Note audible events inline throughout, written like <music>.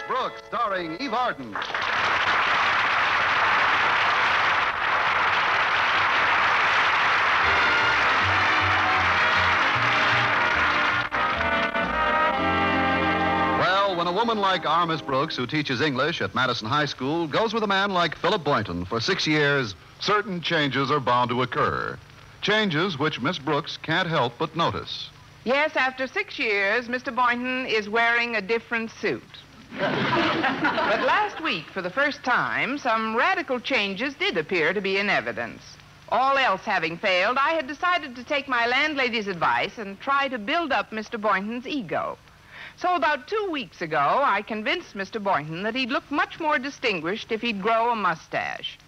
Miss Brooks, starring Eve Arden. Well, when a woman like our Miss Brooks, who teaches English at Madison High School, goes with a man like Philip Boynton for six years, certain changes are bound to occur. Changes which Miss Brooks can't help but notice. Yes, after six years, Mr. Boynton is wearing a different suit. But last week, for the first time, some radical changes did appear to be in evidence. All else having failed, I had decided to take my landlady's advice and try to build up Mr. Boynton's ego. So about two weeks ago, I convinced Mr. Boynton that he'd look much more distinguished if he'd grow a mustache.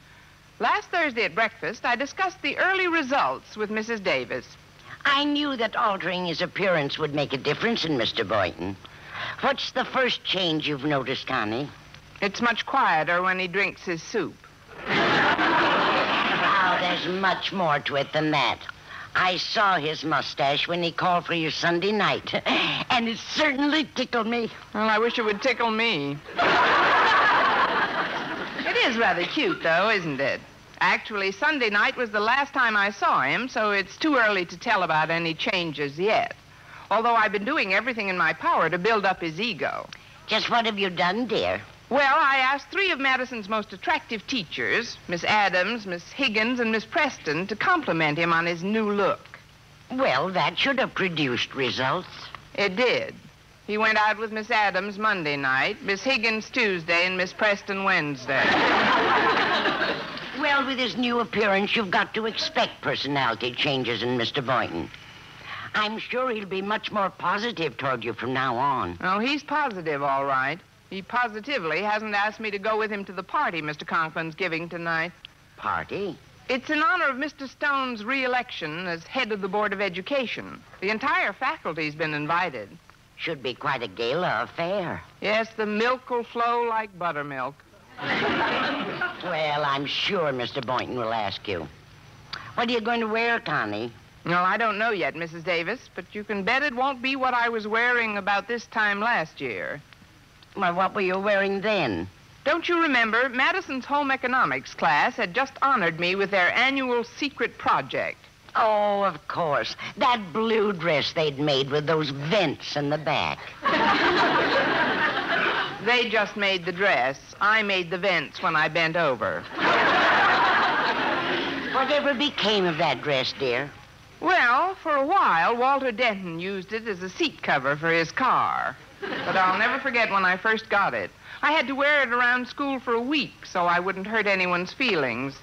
Last Thursday at breakfast, I discussed the early results with Mrs. Davis. I knew that altering his appearance would make a difference in Mr. Boynton. What's the first change you've noticed, Connie? It's much quieter when he drinks his soup. Oh, there's much more to it than that. I saw his mustache when he called for your Sunday night, <laughs> and it certainly tickled me. Well, I wish it would tickle me. it is rather cute, though, isn't it? Actually, Sunday night was the last time I saw him, so it's too early to tell about any changes yet. Although I've been doing everything in my power to build up his ego. Just what have you done, dear? Well, I asked three of Madison's most attractive teachers, Miss Adams, Miss Higgins, and Miss Preston, to compliment him on his new look. Well, that should have produced results. It did. He went out with Miss Adams Monday night, Miss Higgins Tuesday, and Miss Preston Wednesday. <laughs> Well, with his new appearance, you've got to expect personality changes in Mr. Boynton. I'm sure he'll be much more positive toward you from now on. Oh, he's positive, all right. He positively hasn't asked me to go with him to the party Mr. Conklin's giving tonight. Party? It's in honor of Mr. Stone's re-election as head of the Board of Education. The entire faculty's been invited. Should be quite a gala affair. Yes, the milk will flow like buttermilk. <laughs> Well, I'm sure Mr. Boynton will ask you. What are you going to wear, Connie? Well, I don't know yet, Mrs. Davis, but you can bet it won't be what I was wearing about this time last year. Well, what were you wearing then? Don't you remember, Madison's home economics class had just honored me with their annual secret project. Oh, of course. That blue dress they'd made with those vents in the back. <laughs> They just made the dress. I made the vents when I bent over. Whatever became of that dress, dear? Well, for a while, Walter Denton used it as a seat cover for his car. But I'll never forget when I first got it. I had to wear it around school for a week so I wouldn't hurt anyone's feelings.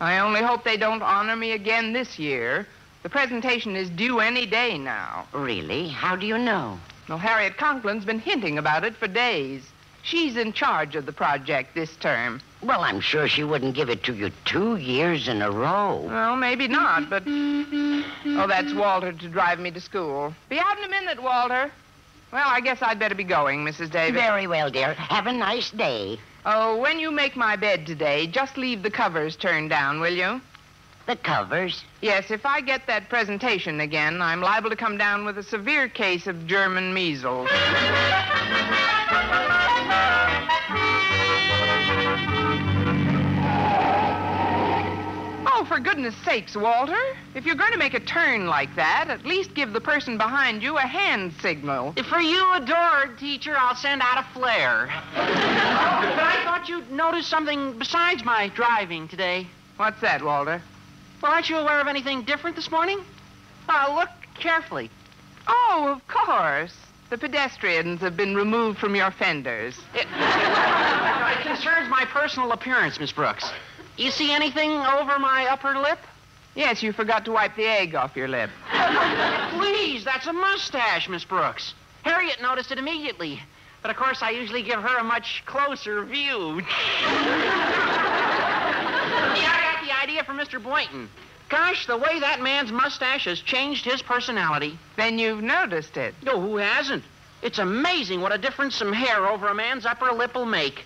I only hope they don't honor me again this year. The presentation is due any day now. Really? How do you know? Well, Harriet Conklin's been hinting about it for days. She's in charge of the project this term. Well, I'm sure she wouldn't give it to you two years in a row. Well, maybe not, but. Oh, that's Walter to drive me to school. Be out in a minute, Walter. Well, I guess I'd better be going, Mrs. Davis. Very well, dear. Have a nice day. Oh, when you make my bed today, just leave the covers turned down, will you? The covers. Yes, if I get that presentation again, I'm liable to come down with a severe case of German measles. Goodness sakes, Walter. If you're going to make a turn like that, at least give the person behind you a hand signal. If for you, adored teacher, I'll send out a flare. <laughs> but I thought you'd noticed something besides my driving today. What's that, Walter? Well, aren't you aware of anything different this morning? Uh, look carefully. Oh, of course. The pedestrians have been removed from your fenders. It, <laughs> it concerns my personal appearance, Miss Brooks. You see anything over my upper lip? Yes, you forgot to wipe the egg off your lip. <laughs> Please, that's a mustache, Miss Brooks. Harriet noticed it immediately. But of course, I usually give her a much closer view. <laughs> yeah, I got the idea from Mr. Boynton. Gosh, the way that man's mustache has changed his personality. Then you've noticed it. No, who hasn't? It's amazing what a difference some hair over a man's upper lip will make.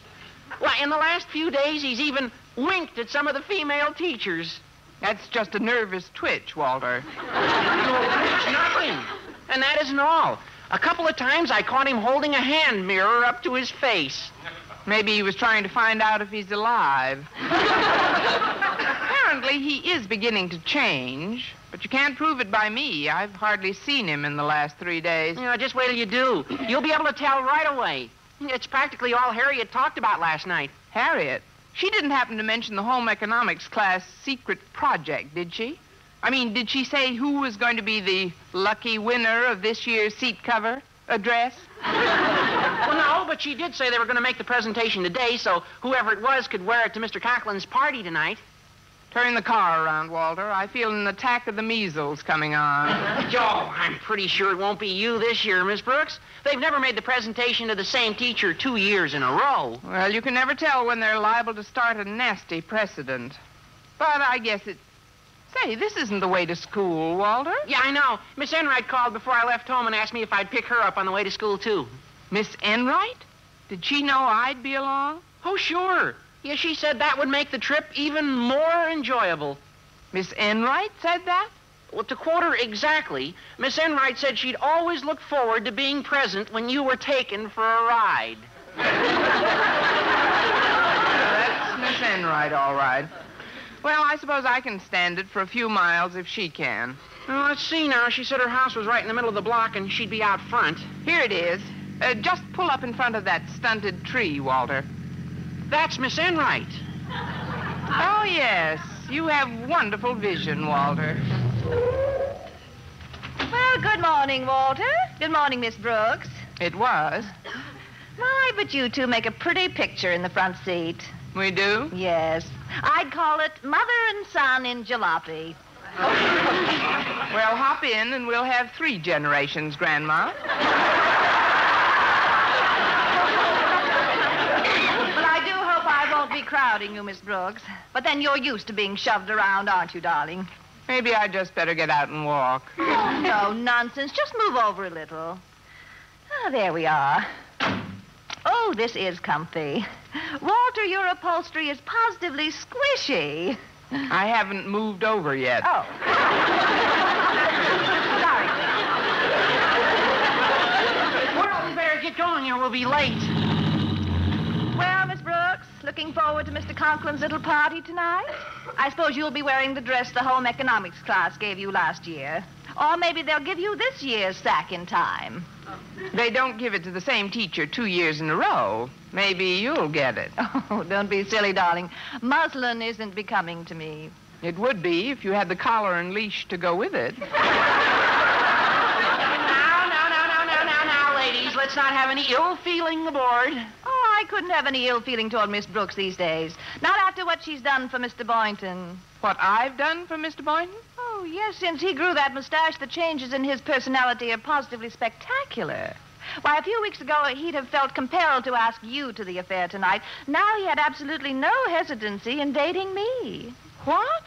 Why, in the last few days, he's even winked at some of the female teachers. That's just a nervous twitch, Walter. It's nothing. And that isn't all. A couple of times I caught him holding a hand mirror up to his face. Maybe he was trying to find out if he's alive. Apparently, he is beginning to change, but you can't prove it by me. I've hardly seen him in the last three days. You know, just wait till you do. You'll be able to tell right away. It's practically all Harriet talked about last night. Harriet, she didn't happen to mention the home economics class secret project, did she? I mean, did she say who was going to be the lucky winner of this year's seat cover address? Well, no, but she did say they were going to make the presentation today, so whoever it was could wear it to Mr. Conklin's party tonight. Turn the car around, Walter. I feel an attack of the measles coming on. <laughs> Joe, I'm pretty sure it won't be you this year, Miss Brooks. They've never made the presentation to the same teacher two years in a row. Well, you can never tell when they're liable to start a nasty precedent. But I guess it. Say, this isn't the way to school, Walter. Yeah, I know. Miss Enright called before I left home and asked me if I'd pick her up on the way to school, too. Miss Enright? Did she know I'd be along? Oh, sure. Yeah, she said that would make the trip even more enjoyable. Miss Enright said that? Well, to quote her exactly, Miss Enright said she'd always look forward to being present when you were taken for a ride. That's Miss Enright, all right. Well, I suppose I can stand it for a few miles if she can. Well, let's see now. She said her house was right in the middle of the block and she'd be out front. Here it is. Uh, just pull up in front of that stunted tree, Walter. That's Miss Enright. Oh, yes. You have wonderful vision, Walter. Well, good morning, Walter. Good morning, Miss Brooks. It was. My, but you two make a pretty picture in the front seat. We do? Yes. I'd call it mother and son in jalopy. Well, hop in and we'll have three generations, Grandma. But I do hope I won't be crowding you, Miss Brooks. But then you're used to being shoved around, aren't you, darling? Maybe I'd just better get out and walk. Oh, no, nonsense. Just move over a little. Ah, there we are. Oh, this is comfy. Walter, your upholstery is positively squishy. I haven't moved over yet. Oh. Sorry. Well, we better get going or we'll be late. Well, Miss Brooks, looking forward to Mr. Conklin's little party tonight? I suppose you'll be wearing the dress the home economics class gave you last year. Or maybe they'll give you this year's sack in time. They don't give it to the same teacher two years in a row. Maybe you'll get it. <laughs> Oh, don't be silly, darling. Muslin isn't becoming to me. It would be if you had the collar and leash to go with it. <laughs> Now, now, now, now, now, now, now, ladies, let's not have any ill feeling aboard. Oh, I couldn't have any ill feeling toward Miss Brooks these days. Not after what she's done for Mr. Boynton. What I've done for Mr. Boynton? Oh, yes, since he grew that mustache, the changes in his personality are positively spectacular. Why, a few weeks ago, he'd have felt compelled to ask you to the affair tonight. Now he had absolutely no hesitancy in dating me. What?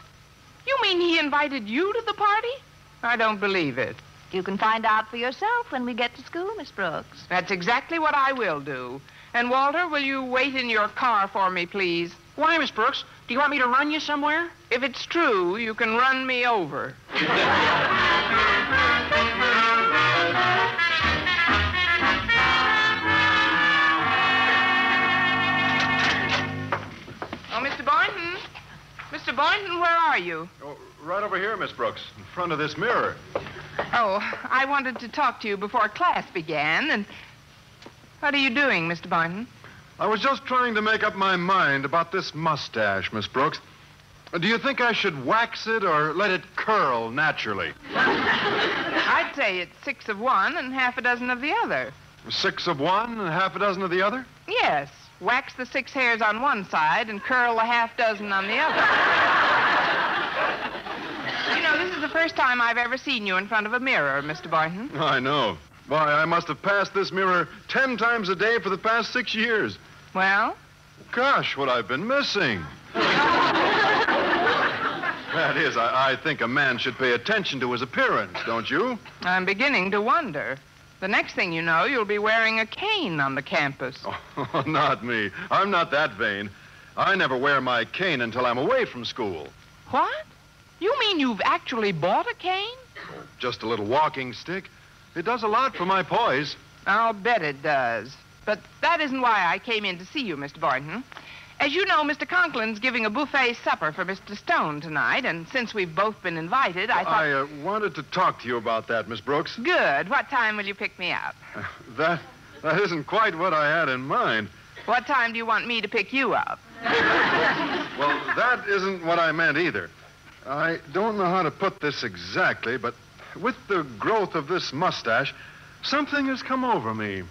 You mean he invited you to the party? I don't believe it. You can find out for yourself when we get to school, Miss Brooks. That's exactly what I will do. And Walter, will you wait in your car for me, please? Why, Miss Brooks? Do you want me to run you somewhere? If it's true, you can run me over. Oh, Mr. Boynton. Mr. Boynton, where are you? Oh, right over here, Miss Brooks, in front of this mirror. Oh, I wanted to talk to you before class began, and. What are you doing, Mr. Boynton? I was just trying to make up my mind about this mustache, Miss Brooks. Do you think I should wax it or let it curl naturally? <laughs> I'd say it's six of one and half a dozen of the other. Six of one and half a dozen of the other? Yes. Wax the six hairs on one side and curl the half dozen on the other. <laughs> you know, this is the first time I've ever seen you in front of a mirror, Mr. Boynton. I know. Why, I must have passed this mirror ten times a day for the past six years. Well, Gosh, what I've been missing. <laughs> that is, I, I think a man should pay attention to his appearance, don't you? I'm beginning to wonder. The next thing you know, you'll be wearing a cane on the campus. <laughs> Oh, not me. I'm not that vain. I never wear my cane until I'm away from school. What? You mean you've actually bought a cane? Just a little walking stick. It does a lot for my poise. I'll bet it does. But that isn't why I came in to see you, Mr. Boynton. As you know, Mr. Conklin's giving a buffet supper for Mr. Stone tonight, and since we've both been invited, I thought. I uh, wanted to talk to you about that, Miss Brooks. Good. What time will you pick me up? <laughs> That that isn't quite what I had in mind. What time do you want me to pick you up? <laughs> Well, that isn't what I meant either. I don't know how to put this exactly, but with the growth of this mustache, something has come over me.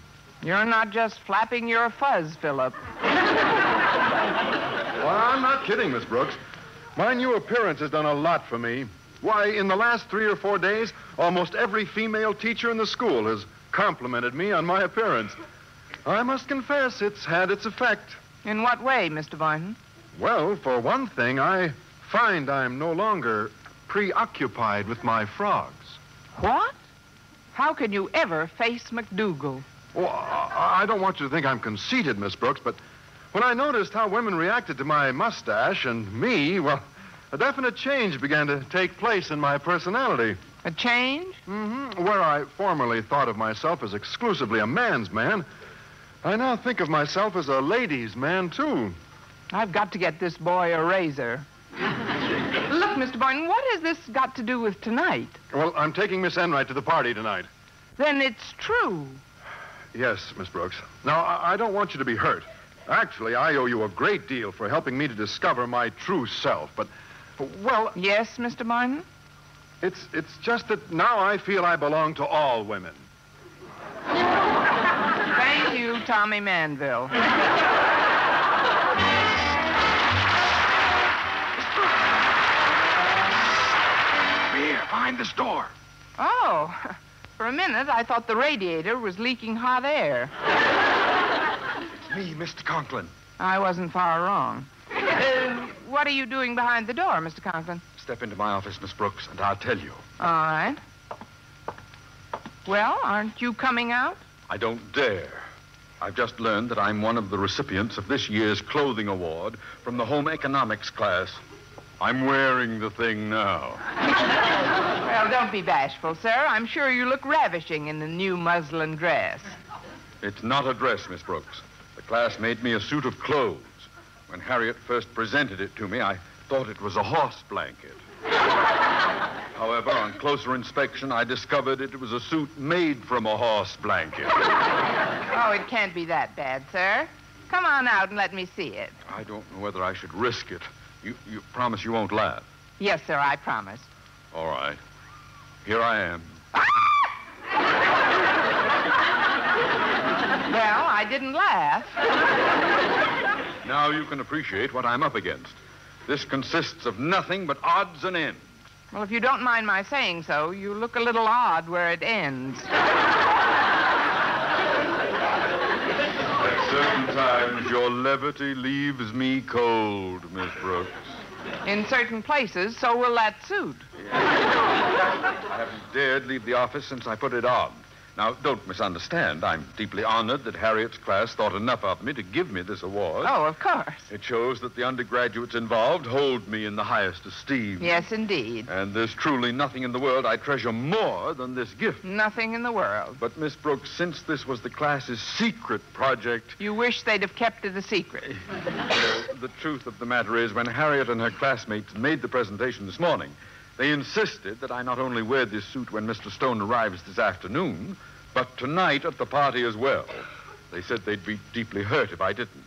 You're not just flapping your fuzz, Philip. Well, I'm not kidding, Miss Brooks. My new appearance has done a lot for me. Why, in the last three or four days, almost every female teacher in the school has complimented me on my appearance. I must confess, it's had its effect. In what way, Mr. Boynton? Well, for one thing, I find I'm no longer preoccupied with my frogs. What? How can you ever face McDougal? Well, I don't want you to think I'm conceited, Miss Brooks, but when I noticed how women reacted to my mustache and me, well, a definite change began to take place in my personality. A change? hmm Where I formerly thought of myself as exclusively a man's man, I now think of myself as a ladies' man, too. I've got to get this boy a razor. <laughs> Mr. Boynton, what has this got to do with tonight? Well, I'm taking Miss Enright to the party tonight. Then it's true. Yes, Miss Brooks. Now, I I don't want you to be hurt. Actually, I owe you a great deal for helping me to discover my true self. But, well, Yes, Mr. Boynton? it's it's just that now I feel I belong to all women. Thank you, Tommy Manville. Behind this door. Oh, <laughs> for a minute I thought the radiator was leaking hot air. It's me, Mr. Conklin. I wasn't far wrong. Uh, what are you doing behind the door, Mr. Conklin? Step into my office, Miss Brooks, and I'll tell you. All right. Well, aren't you coming out? I don't dare. I've just learned that I'm one of the recipients of this year's clothing award from the home economics class. I'm wearing the thing now. <laughs> Well, don't be bashful, sir. I'm sure you look ravishing in the new muslin dress. It's not a dress, Miss Brooks. The class made me a suit of clothes. When Harriet first presented it to me, I thought it was a horse blanket. <laughs> However, on closer inspection, I discovered it was a suit made from a horse blanket. Oh, it can't be that bad, sir. Come on out and let me see it. I don't know whether I should risk it. You, you promise you won't laugh? Yes, sir, I promise. All right. Here I am. Well, I didn't laugh. Now you can appreciate what I'm up against. This consists of nothing but odds and ends. Well, if you don't mind my saying so, you look a little odd where it ends. At certain times, your levity leaves me cold, Miss Brooks. In certain places, so will that suit. I haven't dared leave the office since I put it on. Now, don't misunderstand. I'm deeply honored that Harriet's class thought enough of me to give me this award. Oh, of course. It shows that the undergraduates involved hold me in the highest esteem. Yes, indeed. And there's truly nothing in the world I treasure more than this gift. Nothing in the world. But, Miss Brooks, since this was the class's secret project, You wish they'd have kept it a secret. <laughs> the truth of the matter is, when Harriet and her classmates made the presentation this morning, they insisted that I not only wear this suit when Mr. Stone arrives this afternoon, but tonight at the party as well. They said they'd be deeply hurt if I didn't.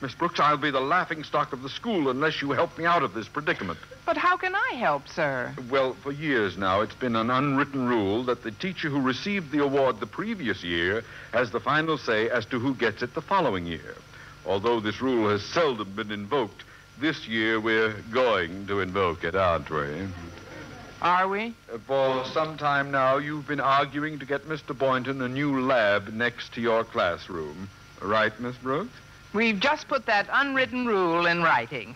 Miss Brooks, I'll be the laughing stock of the school unless you help me out of this predicament. But how can I help, sir? Well, for years now, it's been an unwritten rule that the teacher who received the award the previous year has the final say as to who gets it the following year. Although this rule has seldom been invoked, this year we're going to invoke it, aren't we? Are we? For some time now, you've been arguing to get Mr. Boynton a new lab next to your classroom. Right, Miss Brooks? We've just put that unwritten rule in writing.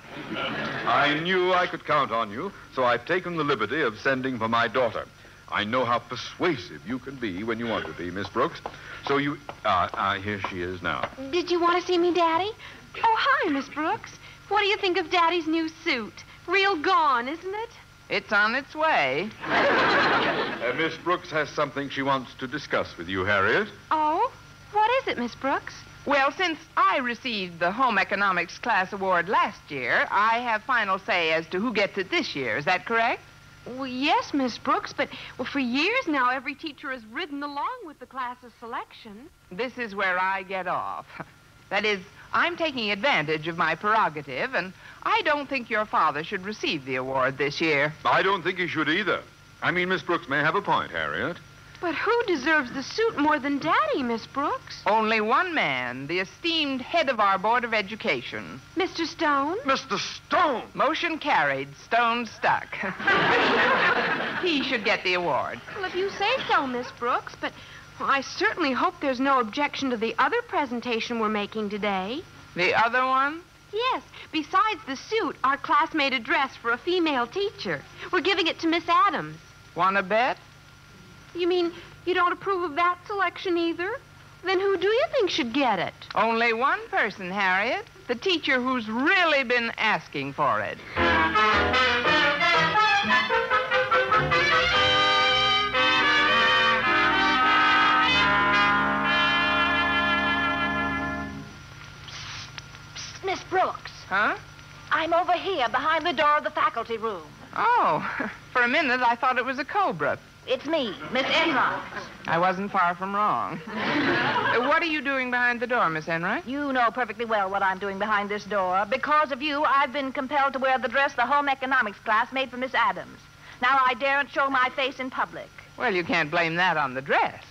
I knew I could count on you, so I've taken the liberty of sending for my daughter. I know how persuasive you can be when you want to be, Miss Brooks. So you. Ah, ah, here she is now. Did you want to see me, Daddy? Oh, hi, Miss Brooks. What do you think of Daddy's new suit? Real gone, isn't it? It's on its way. Uh, Miss Brooks has something she wants to discuss with you, Harriet. Oh? What is it, Miss Brooks? Well, since I received the Home Economics Class Award last year, I have final say as to who gets it this year. Is that correct? Well, yes, Miss Brooks, but well, for years now, every teacher has ridden along with the class's selection. This is where I get off. <laughs> That is, I'm taking advantage of my prerogative, and I don't think your father should receive the award this year. I don't think he should either. I mean, Miss Brooks may have a point, Harriet. But who deserves the suit more than Daddy, Miss Brooks? Only one man, the esteemed head of our Board of Education. Mr. Stone? Mr. Stone! Motion carried, stone stuck. <laughs> he should get the award. Well, if you say so, Miss Brooks, but well, I certainly hope there's no objection to the other presentation we're making today. The other one? Yes, besides the suit, our class made a dress for a female teacher. We're giving it to Miss Adams. Want to bet? You mean you don't approve of that selection either? Then who do you think should get it? Only one person, Harriet. The teacher who's really been asking for it. Huh? I'm over here behind the door of the faculty room. Oh, <laughs> for a minute I thought it was a cobra. It's me, Miss Enright. I wasn't far from wrong. <laughs> What are you doing behind the door, Miss Enright? You know perfectly well what I'm doing behind this door. Because of you, I've been compelled to wear the dress the home economics class made for Miss Adams. Now I daren't show my face in public. Well, you can't blame that on the dress.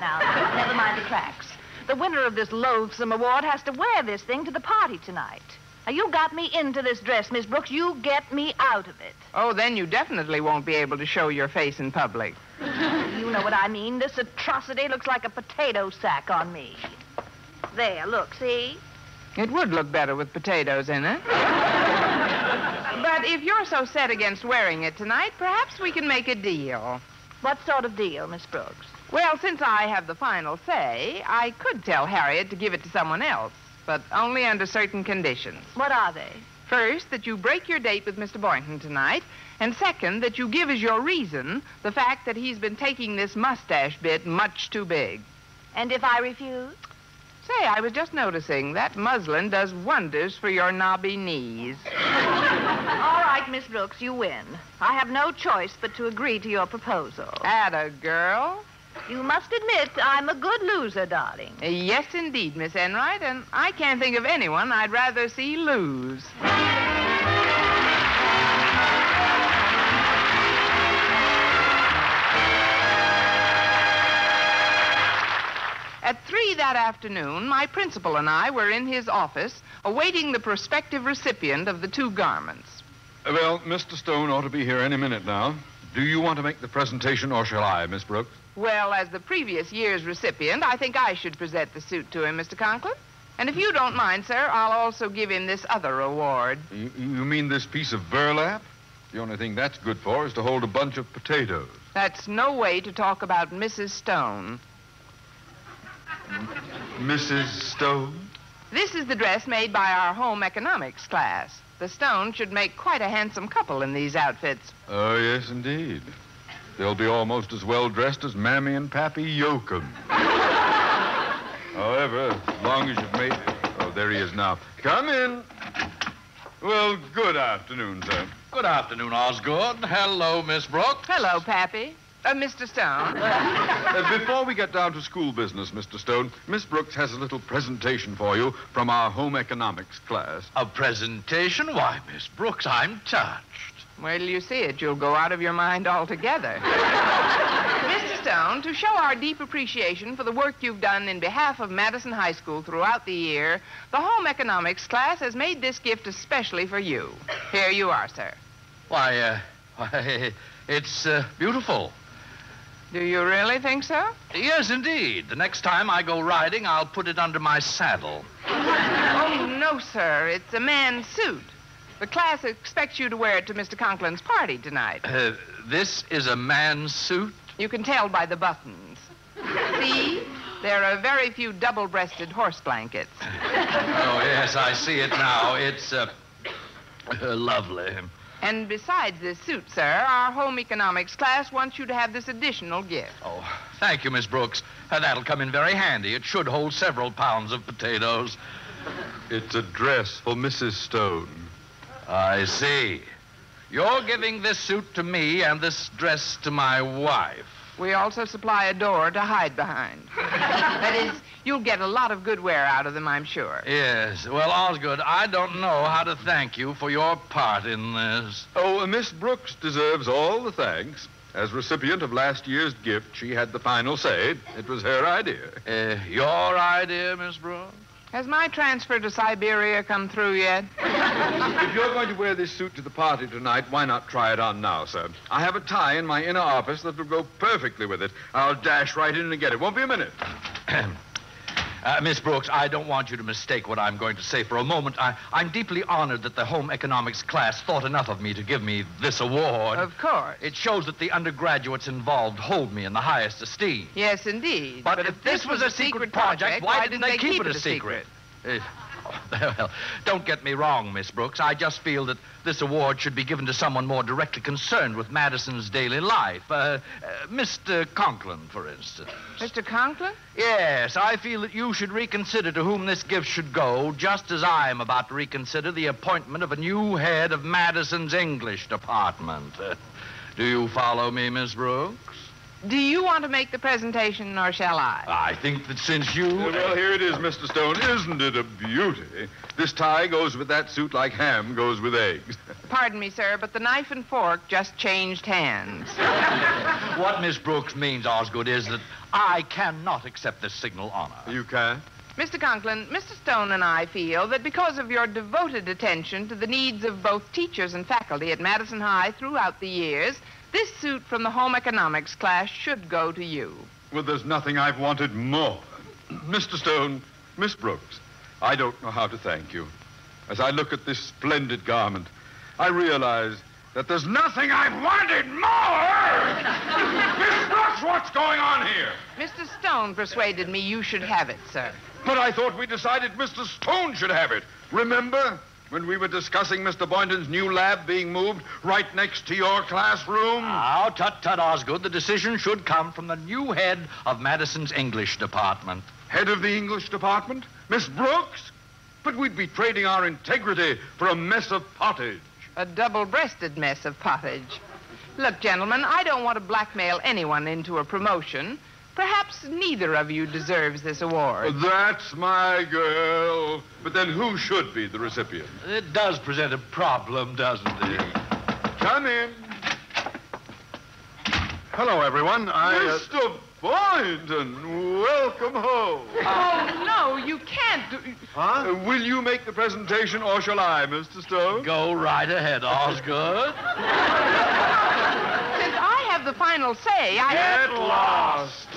Now, never mind the tracks. The winner of this loathsome award has to wear this thing to the party tonight. Now, you got me into this dress, Miss Brooks. You get me out of it. Oh, then you definitely won't be able to show your face in public. <laughs> You know what I mean. This atrocity looks like a potato sack on me. There, look, see? It would look better with potatoes in it. <laughs> but if you're so set against wearing it tonight, perhaps we can make a deal. What sort of deal, Miss Brooks? Well, since I have the final say, I could tell Harriet to give it to someone else, but only under certain conditions. What are they? First, that you break your date with Mr. Boynton tonight, and second, that you give as your reason the fact that he's been taking this mustache bit much too big. And if I refuse? Say, I was just noticing that muslin does wonders for your knobby knees. <laughs> All right, Miss Brooks, you win. I have no choice but to agree to your proposal. Atta girl. You must admit I'm a good loser, darling. Uh, Yes, indeed, Miss Enright, and I can't think of anyone I'd rather see lose. At three that afternoon, my principal and I were in his office awaiting the prospective recipient of the two garments. Well, Mr. Stone ought to be here any minute now. Do you want to make the presentation, or shall I, Miss Brooks? Well, as the previous year's recipient, I think I should present the suit to him, Mr. Conklin. And if you don't mind, sir, I'll also give him this other award. You, you mean this piece of burlap? The only thing that's good for is to hold a bunch of potatoes. That's no way to talk about Mrs. Stone. Mrs. Stone? This is the dress made by our home economics class. The Stones should make quite a handsome couple in these outfits. Oh, yes, indeed. They'll be almost as well dressed as Mammy and Pappy Yokum. However, as long as you've made. Oh, there he is now. Come in. Well, good afternoon, sir. Good afternoon, Osgood. Hello, Miss Brooks. Hello, Pappy. Uh, Mr. Stone. <laughs> Uh, before we get down to school business, Mr. Stone, Miss Brooks has a little presentation for you from our home economics class. A presentation? Why, Miss Brooks, I'm touched. Wait till you see it. You'll go out of your mind altogether. <laughs> Mr. Stone, to show our deep appreciation for the work you've done in behalf of Madison High School throughout the year, the home economics class has made this gift especially for you. Here you are, sir. Why, uh, why, it's uh, beautiful. Do you really think so? Yes, indeed. The next time I go riding, I'll put it under my saddle. <laughs> Oh, no, sir. It's a man's suit. The class expects you to wear it to Mr. Conklin's party tonight. Uh, this is a man's suit? You can tell by the buttons. See? There are very few double breasted horse blankets. Oh, yes, I see it now. It's, uh, uh, lovely. And besides this suit, sir, our home economics class wants you to have this additional gift. Oh, thank you, Miss Brooks. Uh, that'll come in very handy. It should hold several pounds of potatoes. It's a dress for Mrs. Stone. I see. You're giving this suit to me and this dress to my wife. We also supply a door to hide behind. <laughs> that is, you'll get a lot of good wear out of them, I'm sure. Yes. Well, Osgood, I don't know how to thank you for your part in this. Oh, uh, Miss Brooks deserves all the thanks. As recipient of last year's gift, she had the final say. It was her idea. Uh, your idea, Miss Brooks? Has my transfer to Siberia come through yet? if you're going to wear this suit to the party tonight, why not try it on now, sir? I have a tie in my inner office that will go perfectly with it. I'll dash right in and get it. Won't be a minute. <clears throat> Uh, Miss Brooks, I don't want you to mistake what I'm going to say for a moment. I, I'm deeply honored that the home economics class thought enough of me to give me this award. Of course. It shows that the undergraduates involved hold me in the highest esteem. Yes, indeed. But, if, this was a secret project, why, didn't they keep it a secret? Uh, <laughs> well, don't get me wrong, Miss Brooks. I just feel that this award should be given to someone more directly concerned with Madison's daily life. Uh, uh, Mr. Conklin, for instance. Mr. Conklin? Yes, I feel that you should reconsider to whom this gift should go, just as I am about to reconsider the appointment of a new head of Madison's English department. Uh, do you follow me, Miss Brooks? Do you want to make the presentation, or shall I? I think that since you. Uh, well, here it is, Mr. Stone. Isn't it a beauty? This tie goes with that suit like ham goes with eggs. <laughs> Pardon me, sir, but the knife and fork just changed hands. <laughs> what Miss Brooks means, Osgood, is that I cannot accept this signal honor. You can? Mr. Conklin, Mr. Stone and I feel that because of your devoted attention to the needs of both teachers and faculty at Madison High throughout the years, this suit from the home economics class should go to you. Well, there's nothing I've wanted more. <clears throat> Mr. Stone, Miss Brooks, I don't know how to thank you. As I look at this splendid garment, I realize that there's nothing I've wanted more! <laughs> Miss Brooks, what's going on here? Mr. Stone persuaded me you should have it, sir. But I thought we decided Mr. Stone should have it. Remember? When we were discussing Mr. Boynton's new lab being moved right next to your classroom? Now, tut tut, Osgood. The decision should come from the new head of Madison's English department. Head of the English department? Miss Brooks? But we'd be trading our integrity for a mess of pottage. A double breasted mess of pottage. Look, gentlemen, I don't want to blackmail anyone into a promotion. Perhaps neither of you deserves this award. That's my girl. But then who should be the recipient? It does present a problem, doesn't it? Come in. Hello, everyone. I. Uh... Mr. Boynton, welcome home. Oh, no, you can't do. Huh? Uh, will you make the presentation, or shall I, Mr. Stone? Go right ahead, Osgood. <laughs> have the final say. I Get lost. <laughs>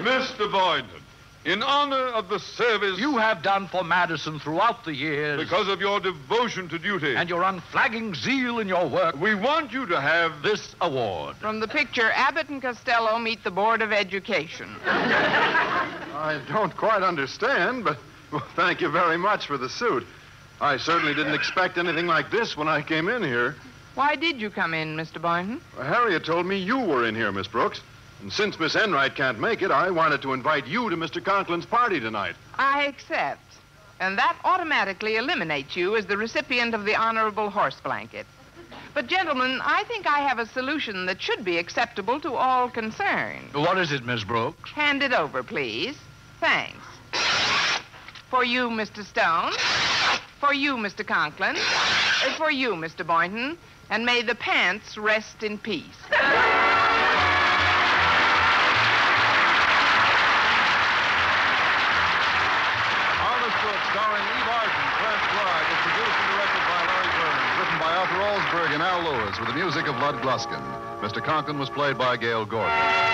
Mr. Boynton, in honor of the service you have done for Madison throughout the years, because of your devotion to duty and your unflagging zeal in your work, we want you to have this award. From the picture Abbott and Costello meet the Board of Education. <laughs> I don't quite understand, but well, thank you very much for the suit. I certainly didn't expect anything like this when I came in here. Why did you come in, Mr. Boynton? Well, Harriet told me you were in here, Miss Brooks. And since Miss Enright can't make it, I wanted to invite you to Mr. Conklin's party tonight. I accept. And that automatically eliminates you as the recipient of the honorable horse blanket. But, gentlemen, I think I have a solution that should be acceptable to all concerned. What is it, Miss Brooks? Hand it over, please. Thanks. For you, Mr. Stone. For you, Mr. Conklin. For you, Mr. Boynton and may the pants rest in peace. Harvest starring Eve Arden, Clarence Clark, is produced and directed by Larry Berns, written by Arthur Alsberg and Al Lewis, with the music of Lud Gluskin. Mr. Conklin was played by Gale Gordon.